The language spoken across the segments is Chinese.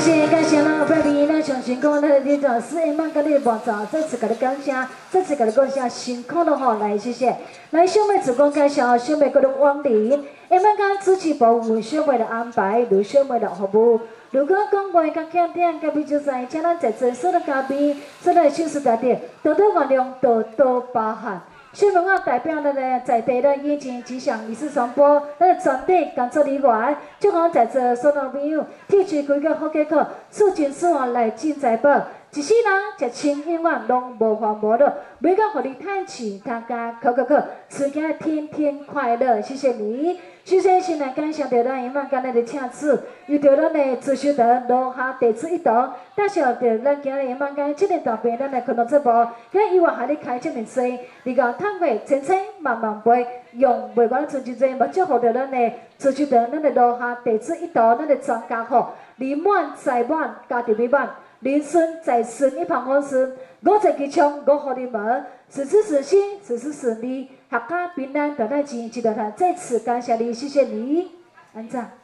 谢，感谢老板的那上辛苦，了个领导是一万个的帮助，再次给你感谢，再次给你感谢，辛苦了好，来谢谢，来小妹主公感谢，小妹个的光临，一万个支持保护，小妹的安排，如小妹的服务。如果讲话甲听点，隔比就在，请咱在座所的嘉宾，这有的粉大家多多原谅，多多包涵。新闻啊代表咱的在地的眼睛吉祥仪式传播，咱的全体工作人员，祝福在座所有朋友，提出几个好结果，促进事业来进财宝。一世人食清永远拢无烦无恼，每个互你叹气，大家口口口，自家天天快乐，谢谢你。首先先来感谢着咱姨妈今日的请赐，遇到咱的自修德落下地址一道，感谢着咱今日姨妈今这个大病，咱来看到这部，今意外还咧开这么多，你讲坦白千千万万倍，用袂管存一济，嘛祝福着咱的自修德，咱的落下地址一道，咱的全家福，年满财满，家庭美满。人生在世一旁好事，我在其中，我和你们，事事顺心，事事顺利，阖家平安，大家钱记得他，再次感谢你，谢谢你，安赞。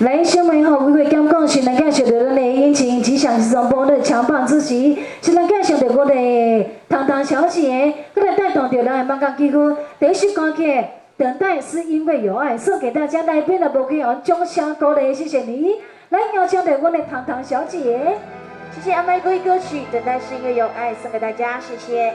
来，小妹吼，为会讲讲，是咱介绍着咱的引擎吉祥双波的强棒之席，是咱介绍着我的糖糖小姐，过来带动着咱的满江几乎第一首歌曲，等待是因为有爱，送给大家来宾。的无给用掌声鼓励，谢谢你。来，邀请着我的糖糖小姐，谢谢阿麦歌歌曲，等待是因为有爱，送给大家，谢谢。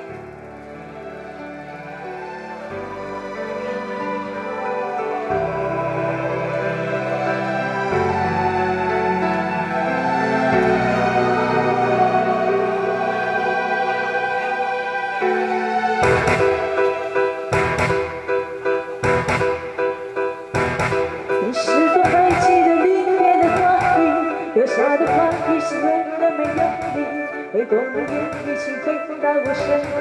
会动你的力气，飞拂到我身体，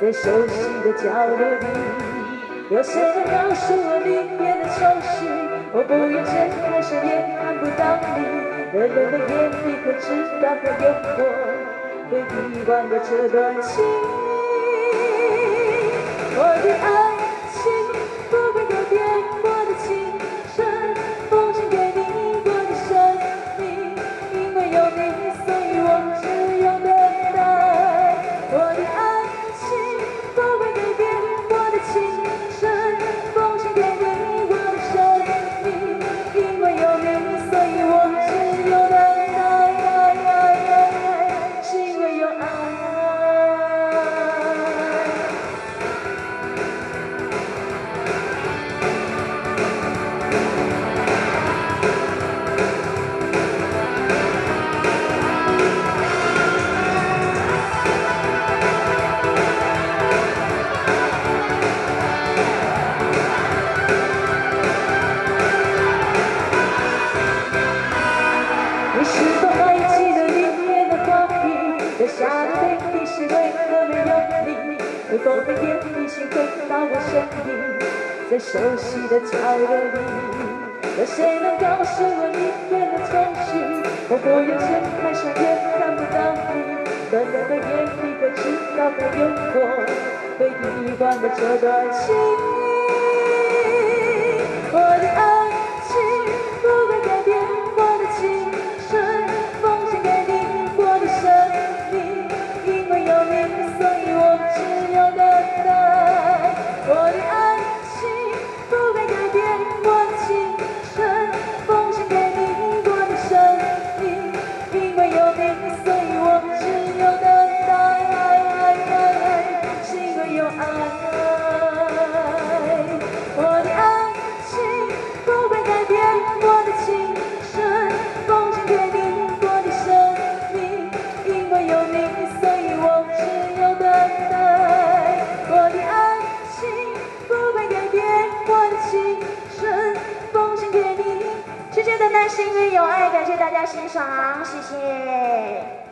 在熟悉的角落里，有些人告诉我你变得熟悉，我不愿睁开双眼看不到你，冷冷的眼里可知道和烟火，会遗忘的这段情。瓶？留下的泪滴是为何没有你？微风的眼里，心回到我身影，在熟悉的角落里，有谁能告诉我里面的愁绪？我不愿睁开双眼看不到你，冷冷的眼里可知道没有我，被遗忘的这段情，我的情深，奉献给你。谢谢等待是因为有爱，感谢大家欣赏，谢谢。